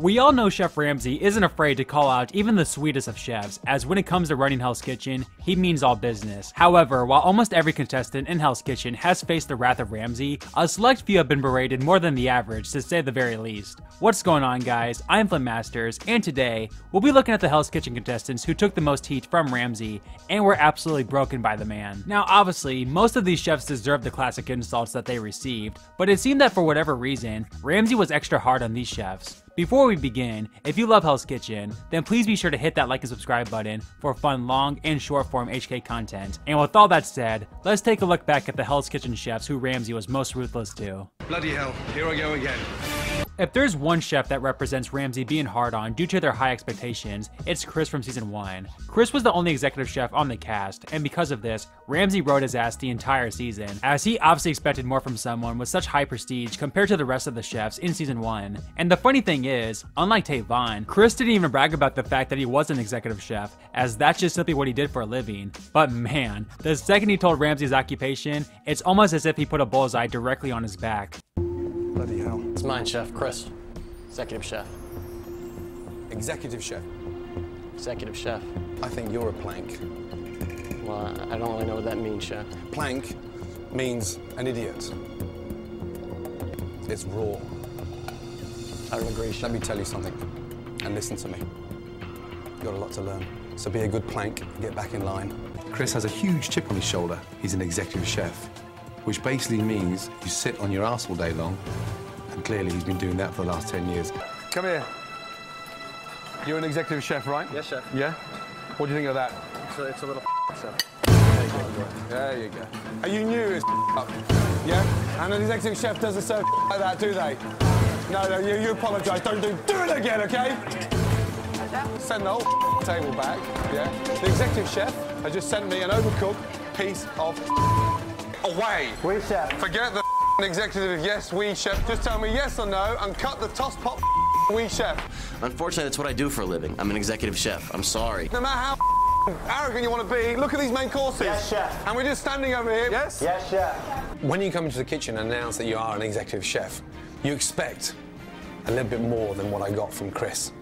We all know Chef Ramsay isn't afraid to call out even the sweetest of chefs, as when it comes to running Hell's Kitchen, he means all business. However, while almost every contestant in Hell's Kitchen has faced the wrath of Ramsay, a select few have been berated more than the average, to say the very least. What's going on, guys? I'm Flynn Masters, and today, we'll be looking at the Hell's Kitchen contestants who took the most heat from Ramsay and were absolutely broken by the man. Now, obviously, most of these chefs deserve the classic insults that they received, but it seemed that for whatever reason, Ramsay was extra hard on these chefs. Before we begin, if you love Hell's Kitchen, then please be sure to hit that like and subscribe button for fun long and short form HK content. And with all that said, let's take a look back at the Hell's Kitchen chefs who Ramsay was most ruthless to. Bloody hell, here I go again. If there's one chef that represents Ramsay being hard on due to their high expectations, it's Chris from season 1. Chris was the only executive chef on the cast, and because of this, Ramsay rode his ass the entire season, as he obviously expected more from someone with such high prestige compared to the rest of the chefs in season 1. And the funny thing is, unlike Tavon, Chris didn't even brag about the fact that he was an executive chef, as that's just simply what he did for a living. But man, the second he told Ramsay's occupation, it's almost as if he put a bullseye directly on his back. Bloody hell. It's mine, Chef. Chris. Executive Chef. Executive chef. Executive Chef. I think you're a plank. Well, I I don't really know what that means, Chef. Plank means an idiot. It's raw. I don't agree, Chef. Let me tell you something, and listen to me. You've got a lot to learn. So be a good plank, get back in line. Chris has a huge chip on his shoulder. He's an executive chef, which basically means you sit on your ass all day long, and clearly he's been doing that for the last 10 years. Come here. You're an executive chef, right? Yes, Chef. Yeah? What do you think of that? It's a, it's a little Chef. There you go. Are you new as up? Yeah? And an executive chef doesn't serve like that, do they? No, no, you, you apologise. Don't do, do it again, okay? Send the whole table back, yeah? The executive chef has just sent me an overcooked piece of away. Oui, chef. Forget the executive yes, we chef. Just tell me yes or no and cut the toss pop we chef. Unfortunately, that's what I do for a living. I'm an executive chef. I'm sorry. No matter how arrogant you want to be, look at these main courses. Yes, chef. And we're just standing over here. Yes? Yes, chef. When you come into the kitchen and announce that you are an executive chef, you expect a little bit more than what I got from Chris.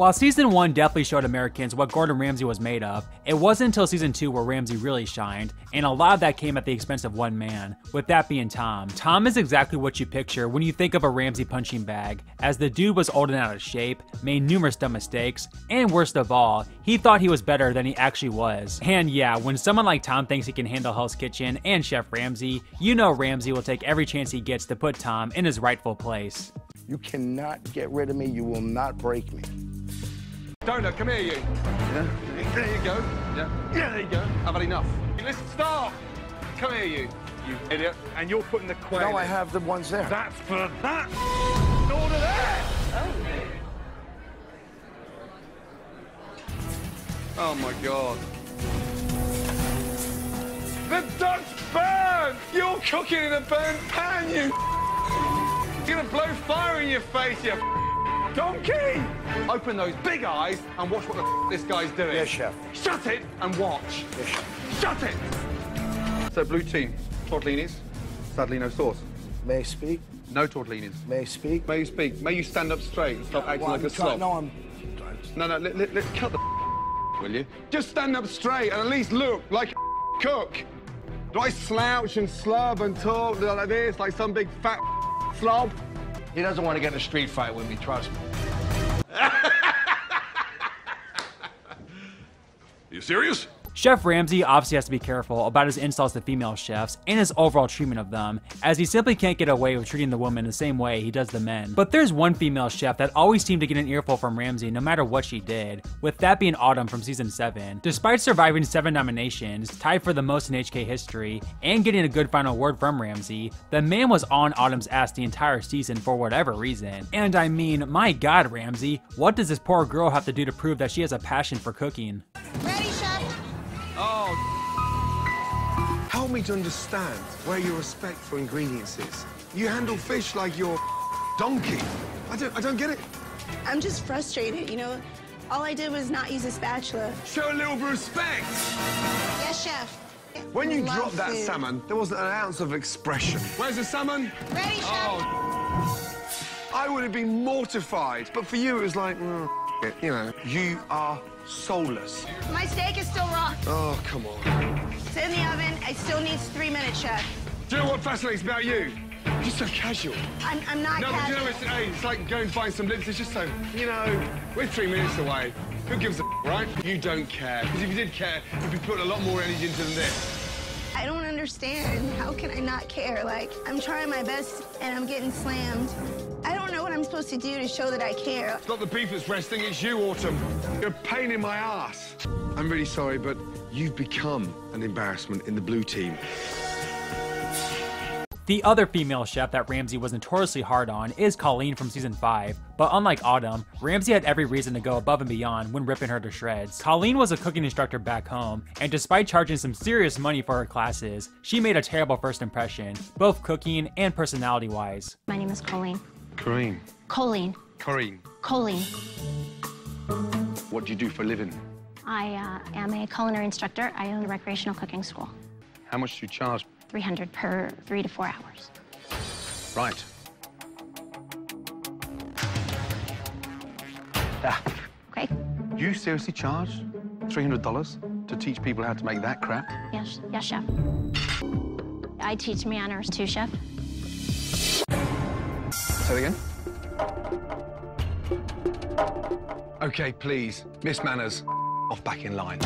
While season 1 definitely showed Americans what Gordon Ramsay was made of, it wasn't until season 2 where Ramsay really shined, and a lot of that came at the expense of one man, with that being Tom. Tom is exactly what you picture when you think of a Ramsay punching bag, as the dude was old and out of shape, made numerous dumb mistakes, and worst of all, he thought he was better than he actually was. And yeah, when someone like Tom thinks he can handle Hell's Kitchen and Chef Ramsay, you know Ramsay will take every chance he gets to put Tom in his rightful place. You cannot get rid of me. You will not break me. Donut, come here, you. Yeah. There you go. Yeah. Yeah, there you go. I've had enough. Listen, stop. Come here, you. You idiot. And you're putting the quail. No, I have the ones there. That's for that. Order that. Oh. oh my god. The Dutch burn! You're cooking in a burnt pan, you You're gonna blow fire in your face, you donkey! Open those big eyes and watch what the this guy's doing. Yes, chef. Shut it and watch. Yes, chef. Shut it! So blue team, tortellinis, sadly no sauce. May I speak? No tortellinis. May I speak? May you speak. May you stand up straight and stop acting Well, like I'm a slob. No, I'm. No, no, let, let, let cut the will you? Just stand up straight and at least look like a cook. Do I slouch and slub and talk like this, like some big fat slob? He doesn't want to get in a street fight with me, trust me. You serious? Chef Ramsay obviously has to be careful about his insults to female chefs and his overall treatment of them, as he simply can't get away with treating the women the same way he does the men. But there's one female chef that always seemed to get an earful from Ramsay no matter what she did, with that being Autumn from season 7. Despite surviving 7 nominations, tied for the most in HK history, and getting a good final word from Ramsay, the man was on Autumn's ass the entire season for whatever reason. And I mean, my god Ramsay, what does this poor girl have to do to prove that she has a passion for cooking? Ready, Help me to understand where your respect for ingredients is. You handle fish like you're donkey. I don't, I don't get it. I'm just frustrated, you know? All I did was not use a spatula. Show a little respect. Yes, chef. When you Love dropped that food. salmon, there wasn't an ounce of expression. Where's the salmon? Ready, chef? Oh. I would have been mortified, but for you it was like, mm, it, you know, you are soulless. My steak is still raw. Oh, come on. It's in the oven. It still needs three minutes, chef. Do you know what fascinates me about you? You're so casual. I'm, I'm not No, but you casual. know, it's, hey, it's like going and buying some lips. It's just so, you know, we're three minutes away. Who gives a right? You don't care. Because if you did care, you'd be putting a lot more energy into than this. I don't understand. How can I not care? Like, I'm trying my best and I'm getting slammed. I don't know what I'm supposed to do to show that I care. It's not the beef that's resting, it's you, Autumn. You're a pain in my ass. I'm really sorry, but you've become an embarrassment in the blue team. The other female chef that Ramsay was notoriously hard on is Colleen from season 5, but unlike Autumn, Ramsay had every reason to go above and beyond when ripping her to shreds. Colleen was a cooking instructor back home, and despite charging some serious money for her classes, she made a terrible first impression, both cooking and personality wise. My name is Colleen. Kareem. Colleen. Kareem. Colleen. What do you do for a living? I uh, am a culinary instructor. I own a recreational cooking school. How much do you charge? 300 per three to four hours. Right. Ah. Okay? You seriously charge $300 to teach people how to make that crap? Yes, yes, chef. I teach manners too, chef. Say it again. Okay, please. Miss Manners, off back in line.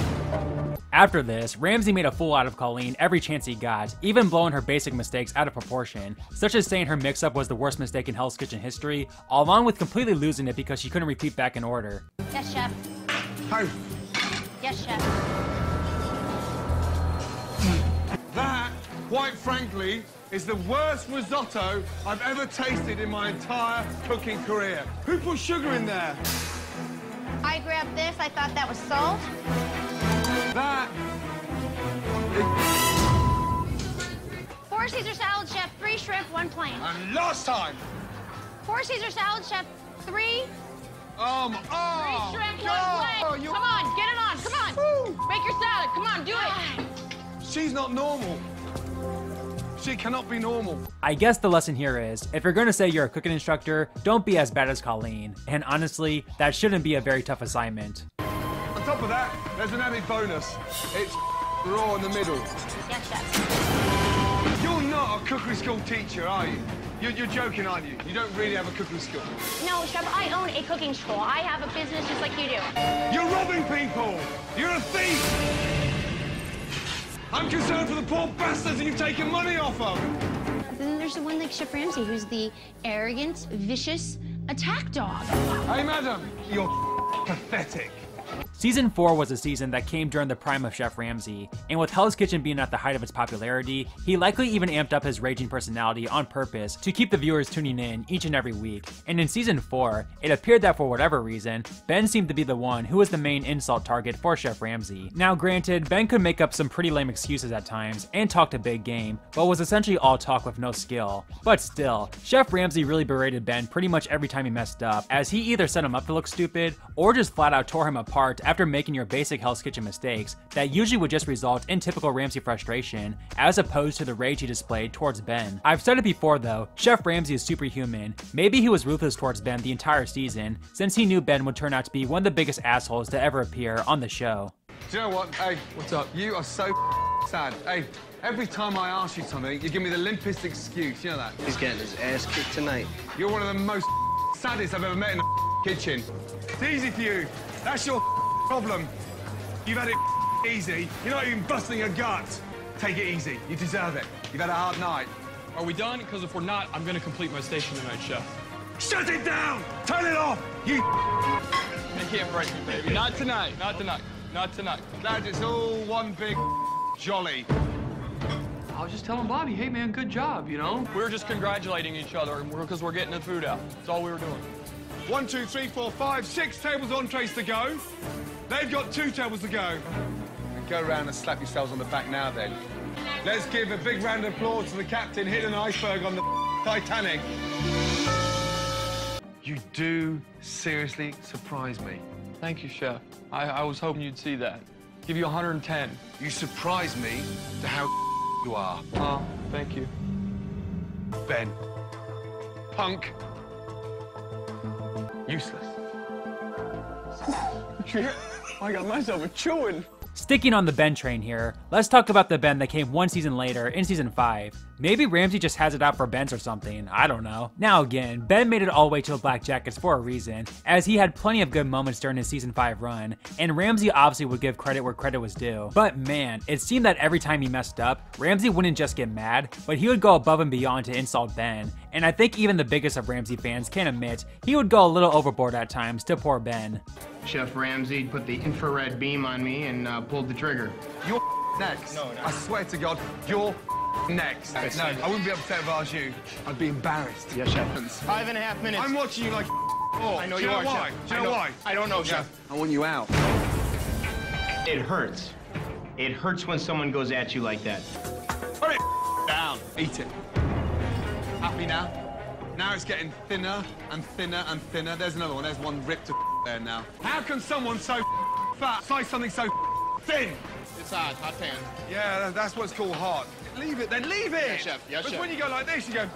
After this, Ramsay made a fool out of Colleen every chance he got, even blowing her basic mistakes out of proportion, such as saying her mix-up was the worst mistake in Hell's Kitchen history, along with completely losing it because she couldn't repeat back in order. Yes, chef. Hey, Yes, chef. that, quite frankly, is the worst risotto I've ever tasted in my entire cooking career. Who put sugar in there? I grabbed this. I thought that was salt. That. Four Caesar salad, chef. Three shrimp, one plain. And last time. Four Caesar salad, chef. Three, Um, oh, three shrimp, God. one Oh, plain. you- Come on, get it on. Come on. Woo. Make your salad. Come on, do it. She's not normal. She cannot be normal. I guess the lesson here is, if you're gonna say you're a cooking instructor, don't be as bad as Colleen. And honestly, that shouldn't be a very tough assignment. On top of that, there's an added bonus. It's raw in the middle. Yes, chef. You're not a cookery school teacher, are you? You're, you're joking, aren't you? You don't really have a cooking school. No, chef, I own a cooking school. I have a business just like you do. You're robbing people! You're a thief! I'm concerned for the poor bastards that you've taken money off of! Then there's the one like Chef Ramsay, who's the arrogant, vicious attack dog. Hey, madam, you're pathetic. Season 4 was a season that came during the prime of Chef Ramsay, and with Hell's Kitchen being at the height of its popularity, he likely even amped up his raging personality on purpose to keep the viewers tuning in each and every week. And in Season 4, it appeared that for whatever reason, Ben seemed to be the one who was the main insult target for Chef Ramsay. Now granted, Ben could make up some pretty lame excuses at times and talked a big game, but was essentially all talk with no skill. But still, Chef Ramsay really berated Ben pretty much every time he messed up, as he either set him up to look stupid, or just flat out tore him apart after making your basic Hell's Kitchen mistakes that usually would just result in typical Ramsay frustration, as opposed to the rage he displayed towards Ben. I've said it before though, Chef Ramsay is superhuman. Maybe he was ruthless towards Ben the entire season, since he knew Ben would turn out to be one of the biggest assholes to ever appear on the show. Do you know what? Hey, what's up? You are so sad. Hey, every time I ask you something, you give me the limpest excuse. You know that? He's getting his ass kicked tonight. You're one of the most saddest I've ever met in the kitchen. It's easy for you. That's your problem. You've had it easy. You're not even busting your gut. Take it easy. You deserve it. You've had a hard night. Are we done? Because if we're not, I'm going to complete my station tonight, Chef. Shut it down! Turn it off! You They can't break you, baby. Not tonight. Not tonight. Not tonight. That is all one big jolly. I was just telling Bobby, hey, man, good job, you know? We were just congratulating each other because we're getting the food out. That's all we were doing. One, two, three, four, five, six tables of entrees to go. They've got two tables to go. And Go around and slap yourselves on the back now, then. Let's give a big round of applause to the captain hitting an iceberg on the Titanic. You do seriously surprise me. Thank you, Chef. I, I was hoping you'd see that. Give you 110. You surprise me to how you are. Oh, thank you. Ben. Punk. Useless. I got myself a chewing. Sticking on the Ben train here, let's talk about the Ben that came one season later in season 5. Maybe Ramsay just has it out for Ben's or something, I don't know. Now again, Ben made it all the way to the Black Jackets for a reason, as he had plenty of good moments during his season 5 run, and Ramsay obviously would give credit where credit was due. But man, it seemed that every time he messed up, Ramsay wouldn't just get mad, but he would go above and beyond to insult Ben, and I think even the biggest of Ramsay fans can admit he would go a little overboard at times to poor Ben. Chef Ramsay put the infrared beam on me and uh, pulled the trigger. You're next. No, no. I swear to God, you're next. No, I wouldn't be upset if I was you. I'd be embarrassed. Yes, chef. Five and a half minutes. I'm watching you like oh, I know you you know are, why? chef. Do you I know know- why? I don't know, chef. I want you out. It hurts. It hurts when someone goes at you like that. Put it down. Eat it. Happy now? Now it's getting thinner and thinner and thinner. There's another one. There's one ripped to there now. How can someone so fat say something so thin? It's hot, hot pan. Yeah, that's what's called hot. Leave it, then leave it. Yes, chef. Yes, Because chef. when you go like this, you go,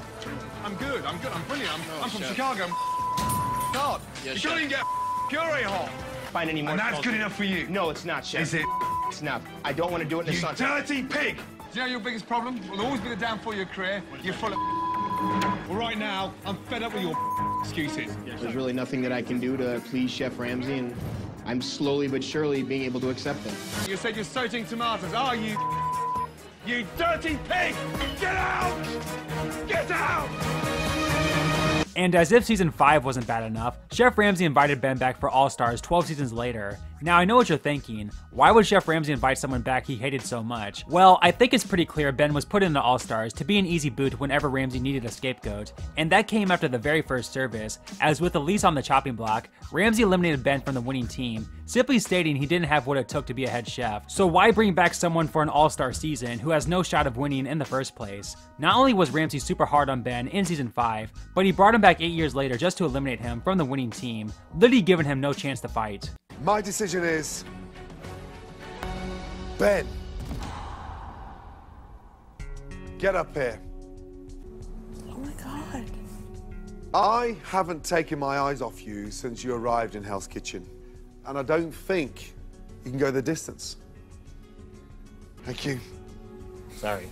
I'm good, I'm good, I'm brilliant, I'm, No, I'm from chef. Chicago. I'm hot. Yes, you chef. can't even get puree hot. Find any more. And that's salt. good enough for you. No, it's not, chef. Is it? It's not. I don't want to do it in the You sun. dirty pig! Do you know your biggest problem? Will always be the downfall of your career. You're full of. Well, right now, I'm fed up with your excuses. There's really nothing that I can do to please Chef Ramsay, and I'm slowly but surely being able to accept it. You said you're soaking tomatoes. Are you? You dirty pig! Get out! Get out! And as if season 5 wasn't bad enough, Chef Ramsay invited Ben back for All Stars 12 seasons later. Now I know what you're thinking, why would Chef Ramsay invite someone back he hated so much? Well, I think it's pretty clear Ben was put in the All Stars to be an easy boot whenever Ramsey needed a scapegoat, and that came after the very first service, as with Elise on the chopping block, Ramsey eliminated Ben from the winning team, simply stating he didn't have what it took to be a head chef. So why bring back someone for an all-star season who has no shot of winning in the first place? Not only was Ramsey super hard on Ben in season 5, but he brought him back 8 years later just to eliminate him from the winning team, literally giving him no chance to fight. My decision is Ben. Get up here. Oh my god. I haven't taken my eyes off you since you arrived in Hell's Kitchen, and I don't think you can go the distance. Thank you. Sorry.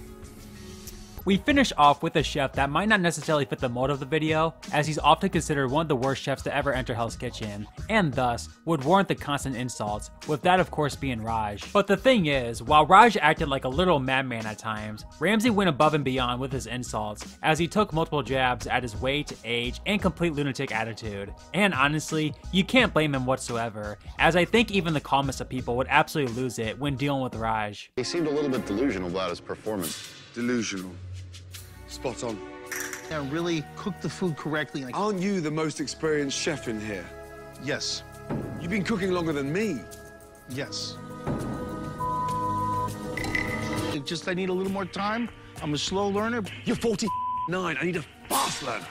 We finish off with a chef that might not necessarily fit the mold of the video, as he's often considered one of the worst chefs to ever enter Hell's Kitchen, and thus would warrant the constant insults, with that of course being Raj. But the thing is, while Raj acted like a little madman at times, Ramsay went above and beyond with his insults, as he took multiple jabs at his weight, age, and complete lunatic attitude. And honestly, you can't blame him whatsoever, as I think even the calmest of people would absolutely lose it when dealing with Raj. He seemed a little bit delusional about his performance. Delusional. Spot on. And really cook the food correctly. Like, Aren't you the most experienced chef in here? yes, You've been cooking longer than me. yes. It just I need a little more time. I'm a slow learner. You're 49. I need a fast learner.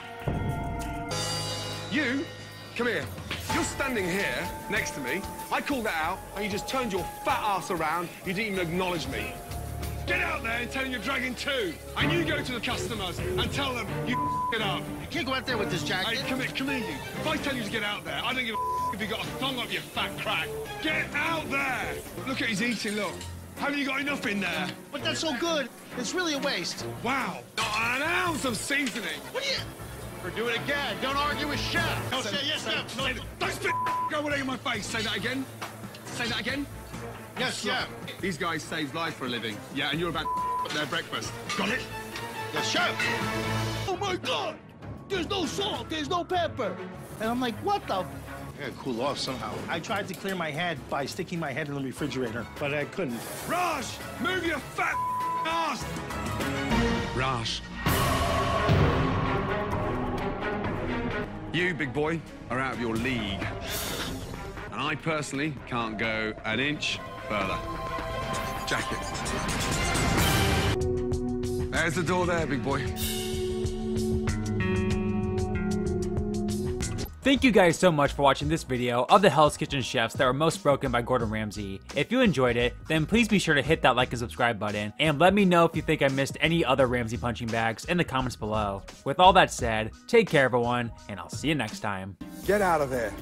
You, come here. You're standing here next to me. I called that out, and you just turned your fat ass around. You didn't even acknowledge me. Get out there and tell them you're dragging two. And you go to the customers and tell them you it up. You can't go out there with this jacket. Hey, come here, come here, you. If I tell you to get out there, I don't give a if you got a thong up your fat crack. Get out there. Look at his eating, look. Haven't you got enough in there? But that's so good. It's really a waste. Wow, not an ounce of seasoning. What are you? Or do it again. Don't argue with chef. Don't Say- say yes, say- chef. say that- Don't spit go away in my face. Say that again. Say that again. Yes, chef. These guys save lives for a living. Yeah, and you're about to their breakfast. Got it? Yes, chef. Oh my God! There's no salt. There's no pepper. And I'm like, what the? I gotta cool off somehow. I tried to clear my head by sticking my head in the refrigerator, but I couldn't. Raj, move your fat ass. Raj. You, big boy, are out of your league. And I personally can't go an inch further. Jacket. There's the door there, big boy. Thank you guys so much for watching this video of the Hell's Kitchen chefs that were most broken by Gordon Ramsay. If you enjoyed it, then please be sure to hit that like and subscribe button, and let me know if you think I missed any other Ramsay punching bags in the comments below. With all that said, take care everyone, and I'll see you next time. Get out of there.